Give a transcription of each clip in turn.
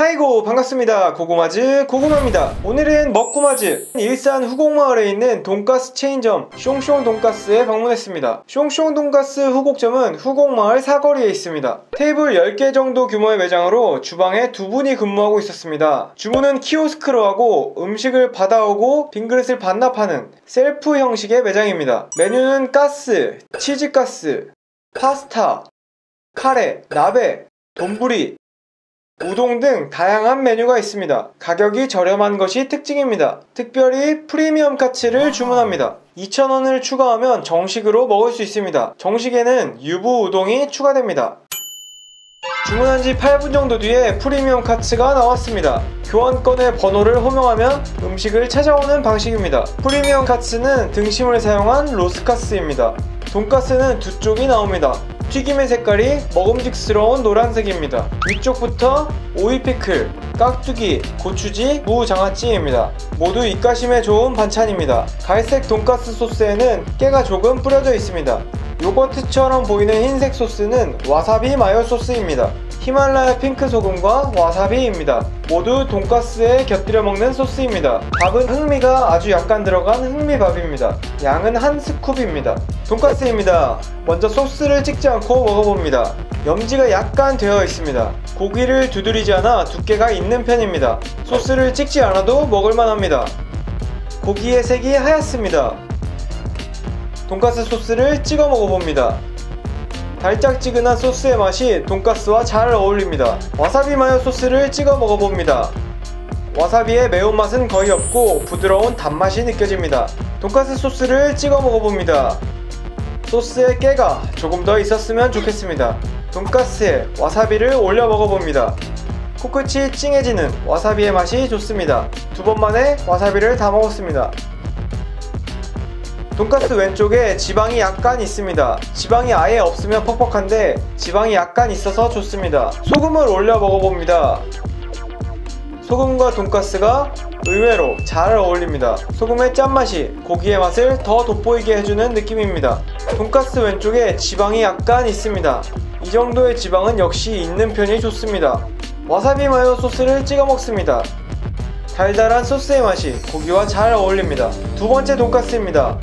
하이고 반갑습니다. 고구마즈 고구마입니다. 오늘은 먹구마즈 일산 후곡마을에 있는 돈가스 체인점 숑숑 돈가스에 방문했습니다. 숑숑 돈가스 후곡점은 후곡마을 사거리에 있습니다. 테이블 10개 정도 규모의 매장으로 주방에 두 분이 근무하고 있었습니다. 주문은 키오스크로 하고 음식을 받아오고 빈 그릇을 반납하는 셀프 형식의 매장입니다. 메뉴는 가스, 치즈가스, 파스타, 카레, 나베, 돈부리, 우동 등 다양한 메뉴가 있습니다. 가격이 저렴한 것이 특징입니다. 특별히 프리미엄 카츠를 주문합니다. 2,000원을 추가하면 정식으로 먹을 수 있습니다. 정식에는 유부 우동이 추가됩니다. 주문한 지 8분 정도 뒤에 프리미엄 카츠가 나왔습니다. 교환권의 번호를 호명하면 음식을 찾아오는 방식입니다. 프리미엄 카츠는 등심을 사용한 로스카스입니다. 돈가스는 두 쪽이 나옵니다. 튀김의 색깔이 먹음직스러운 노란색입니다. 위쪽부터 오이 피클, 깍두기, 고추지, 무 장아찌입니다. 모두 입가심에 좋은 반찬입니다. 갈색 돈가스 소스에는 깨가 조금 뿌려져 있습니다. 요거트처럼 보이는 흰색 소스는 와사비 마요 소스입니다. 히말라야 핑크 소금과 와사비입니다. 모두 돈가스에 곁들여 먹는 소스입니다. 밥은 흑미가 아주 약간 들어간 흑미밥입니다. 양은 한 스쿱입니다. 돈가스입니다. 먼저 소스를 찍지 않고 먹어봅니다. 염지가 약간 되어 있습니다. 고기를 두드리지 않아 두께가 있는 편입니다. 소스를 찍지 않아도 먹을만 합니다. 고기의 색이 하얗습니다. 돈가스 소스를 찍어 먹어봅니다. 달짝지근한 소스의 맛이 돈가스와 잘 어울립니다. 와사비 마요 소스를 찍어 먹어봅니다. 와사비의 매운맛은 거의 없고 부드러운 단맛이 느껴집니다. 돈가스 소스를 찍어 먹어봅니다. 소스에 깨가 조금 더 있었으면 좋겠습니다. 돈가스에 와사비를 올려 먹어봅니다. 코끝이 찡해지는 와사비의 맛이 좋습니다. 두 번 만에 와사비를 다 먹었습니다. 돈가스 왼쪽에 지방이 약간 있습니다. 지방이 아예 없으면 퍽퍽한데 지방이 약간 있어서 좋습니다. 소금을 올려 먹어봅니다. 소금과 돈가스가 의외로 잘 어울립니다. 소금의 짠맛이 고기의 맛을 더 돋보이게 해주는 느낌입니다. 돈가스 왼쪽에 지방이 약간 있습니다. 이 정도의 지방은 역시 있는 편이 좋습니다. 와사비 마요 소스를 찍어 먹습니다. 달달한 소스의 맛이 고기와 잘 어울립니다. 두 번째 돈가스입니다.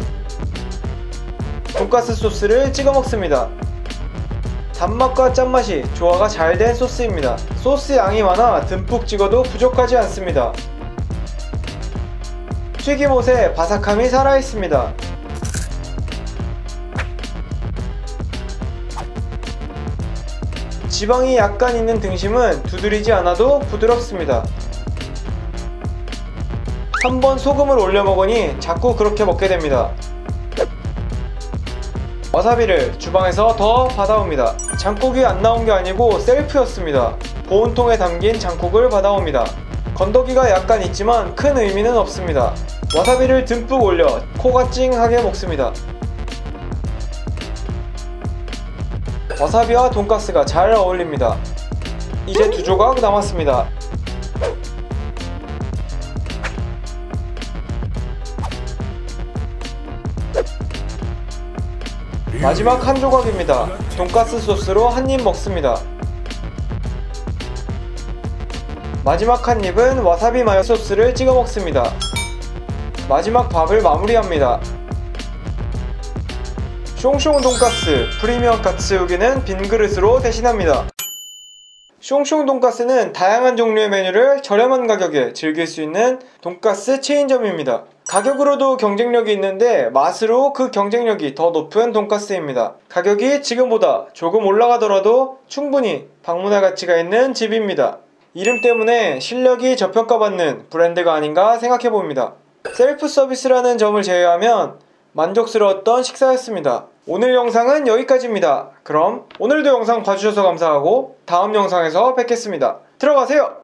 돈가스 소스를 찍어 먹습니다. 단맛과 짠맛이 조화가 잘 된 소스입니다. 소스 양이 많아 듬뿍 찍어도 부족하지 않습니다. 튀김옷에 바삭함이 살아있습니다. 지방이 약간 있는 등심은 두드리지 않아도 부드럽습니다. 한번 소금을 올려 먹으니 자꾸 그렇게 먹게 됩니다. 와사비를 주방에서 더 받아옵니다. 장국이 안 나온 게 아니고 셀프였습니다. 보온통에 담긴 장국을 받아옵니다. 건더기가 약간 있지만 큰 의미는 없습니다. 와사비를 듬뿍 올려 코가 찡하게 먹습니다. 와사비와 돈가스가 잘 어울립니다. 이제 두 조각 남았습니다. 마지막 한 조각입니다. 돈가스 소스로 한 입 먹습니다. 마지막 한 입은 와사비 마요 소스를 찍어 먹습니다. 마지막 밥을 마무리합니다. 숑숑 돈가스 프리미엄 카츠우기는 빈 그릇으로 대신합니다. 숑숑 돈가스는 다양한 종류의 메뉴를 저렴한 가격에 즐길 수 있는 돈가스 체인점입니다. 가격으로도 경쟁력이 있는데 맛으로 그 경쟁력이 더 높은 돈가스입니다. 가격이 지금보다 조금 올라가더라도 충분히 방문할 가치가 있는 집입니다. 이름 때문에 실력이 저평가받는 브랜드가 아닌가 생각해 봅니다. 셀프 서비스라는 점을 제외하면 만족스러웠던 식사였습니다. 오늘 영상은 여기까지입니다. 그럼 오늘도 영상 봐주셔서 감사하고 다음 영상에서 뵙겠습니다. 들어가세요!